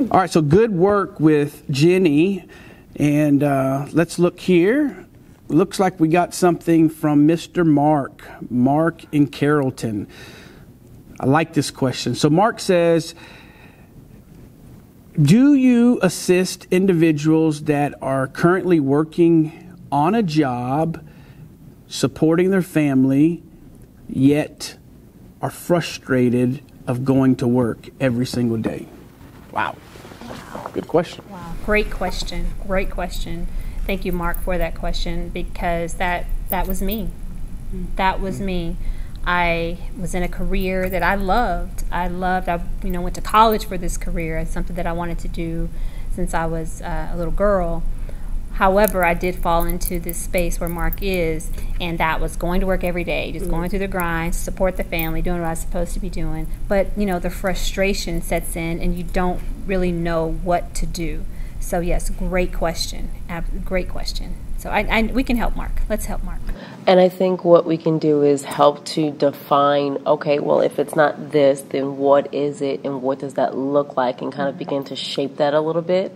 All right, so good work with Jenny. And uh, let's look here. Looks like we got something from Mr. Mark, Mark in Carrollton. I like this question. So, Mark says, Do you assist individuals that are currently working on a job, supporting their family, yet are frustrated of going to work every single day? Wow. Good question. Wow, great question. Great question. Thank you, Mark, for that question because that that was me. That was me. I was in a career that I loved. I loved. I you know went to college for this career. It's something that I wanted to do since I was uh, a little girl. However, I did fall into this space where Mark is, and that was going to work every day, just going through the grind, support the family, doing what I was supposed to be doing. But you know, the frustration sets in, and you don't really know what to do. So yes, great question. Ab- Great question. So I, I, we can help Mark. Let's help Mark. And I think what we can do is help to define okay, well, if it's not this, then what is it and what does that look like and kind of begin to shape that a little bit.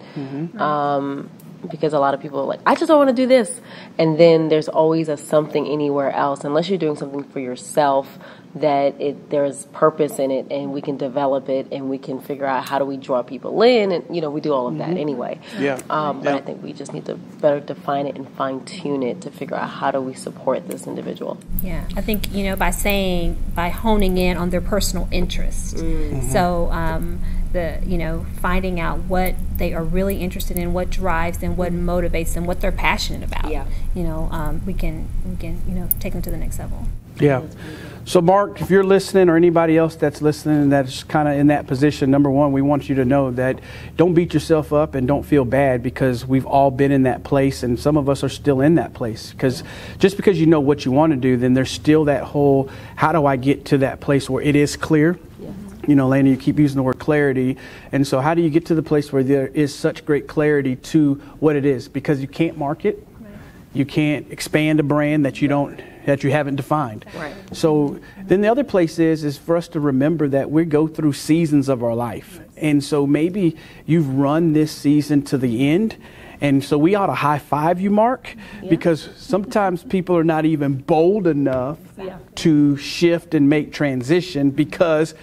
Um, because a lot of people are like, I just don't want to do this. And then there's always a something anywhere else, unless you're doing something for yourself that it there's purpose in it and we can develop it and we can figure out how do we draw people in and you know we do all of that anyway Yeah. um, but Yeah. I think we just need to better define it and fine tune it to figure out how do we support this individual Yeah, I think you know by saying by honing in on their personal interest. So um, the you know finding out what they are really interested in, what drives them, what motivates them, what they're passionate about. Yeah. You know, um, we can we can you know take them to the next level. Yeah. So, Mark, if you're listening or anybody else that's listening that's kind of in that position, number one, we want you to know that don't beat yourself up and don't feel bad because we've all been in that place and some of us are still in that place. Because just because you know what you want to do, then there's still that whole how do I get to that place where it is clear? You know, Lana, you keep using the word clarity. And so, how do you get to the place where there is such great clarity to what it is? Because you can't market, you can't expand a brand that you don't that you haven't defined. Right. So then the other place is is for us to remember that we go through seasons of our life. And so maybe you've run this season to the end. And so we ought to high five you, Mark, because sometimes people are not even bold enough to shift and make transition because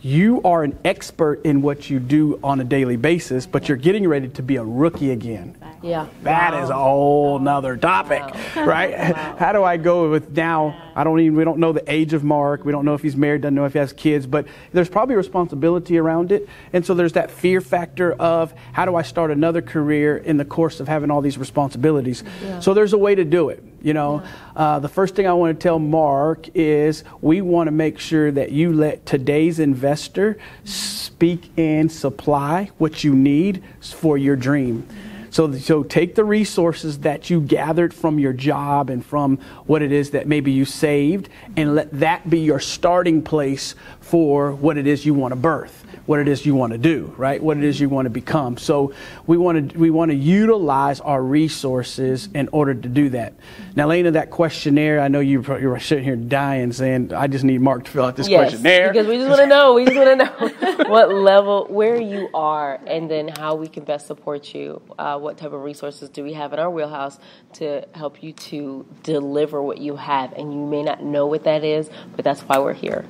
you are an expert in what you do on a daily basis, but you're getting ready to be a rookie again. yeah That is a whole nother topic, right? How do I go with now? I don't even, we don't know the age of Mark. We don't know if he's married, doesn't know if he has kids, but there's probably responsibility around it. And so there's that fear factor of how do I start another career in the course of having all these responsibilities? So there's a way to do it. You know, uh, the first thing I want to tell Mark is we want to make sure that you let today's investor speak and supply what you need for your dream. So, so take the resources that you gathered from your job and from what it is that maybe you saved, and let that be your starting place for what it is you want to birth, what it is you want to do, right? What it is you want to become. So we want to we want to utilize our resources in order to do that. Now, Lena, that questionnaire, I know you pro- you were sitting here dying, saying, "I just need Mark to fill out this yes questionnaire." because we just want to know we just want to know what level where you are and then how we can best support you uh, what type of resources do we have in our wheelhouse to help you to deliver what you have and you may not know what that is but that's why we're here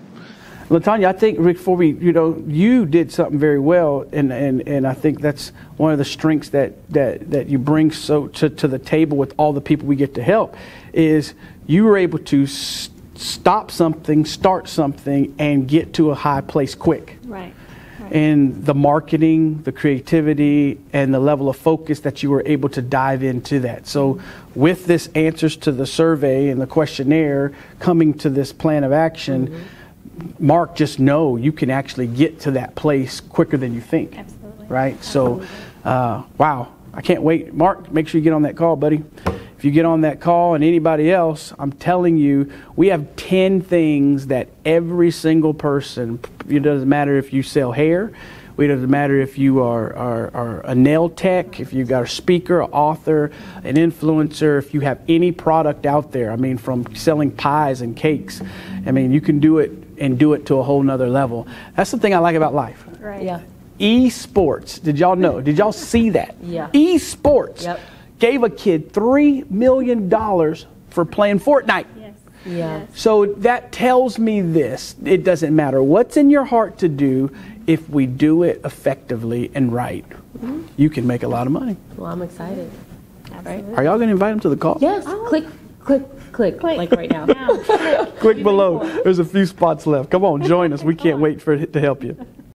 Latanya, I think before we, you know, you did something very well, and, and, and I think that's one of the strengths that, that, that you bring so to, to the table with all the people we get to help, is you were able to s- stop something, start something, and get to a high place quick. Right. And the marketing, the creativity, and the level of focus that you were able to dive into that. So, with this answers to the survey and the questionnaire coming to this plan of action, mm-hmm. Mark, just know you can actually get to that place quicker than you think. Absolutely. Right? So, uh, wow, I can't wait. Mark, make sure you get on that call, buddy. If you get on that call and anybody else, I'm telling you, we have 10 things that every single person, it doesn't matter if you sell hair, it doesn't matter if you are, are, are a nail tech, if you've got a speaker, an author, an influencer, if you have any product out there. I mean, from selling pies and cakes. I mean, you can do it and do it to a whole nother level. That's the thing I like about life. Right. yeah Esports. Did y'all know? Did y'all see that? Yeah. Esports Yep. gave a kid three million dollars for playing Fortnite. Yes. Yeah. So that tells me this it doesn't matter what's in your heart to do, if we do it effectively and right, mm-hmm. you can make a lot of money. Well, I'm excited. Absolutely. Are y'all going to invite them to the call? Yes. Oh. Click, click, click, click. like right now. Click below. There's a few spots left. Come on, join us. We can't wait for it to help you.